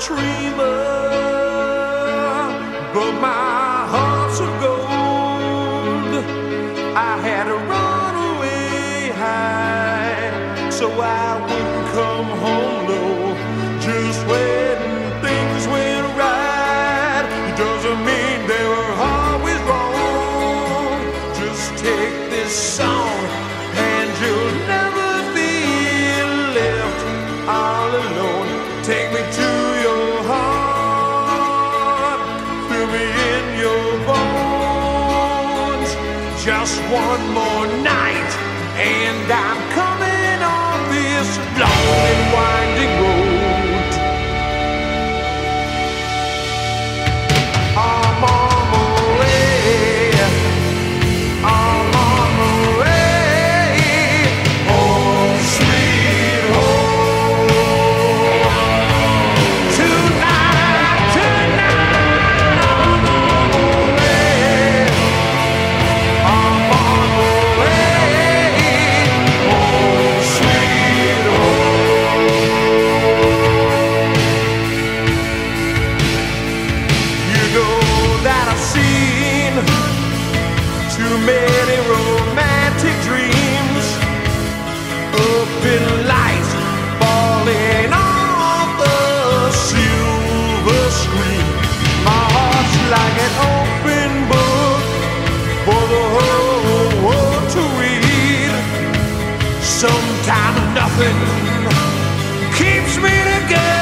dreamer, but my heart's of gold. I had to run away high, so I wouldn't come home low. Just when things went right, it doesn't mean they were always wrong. Just take this song, Just one more night, time of nothing keeps me together.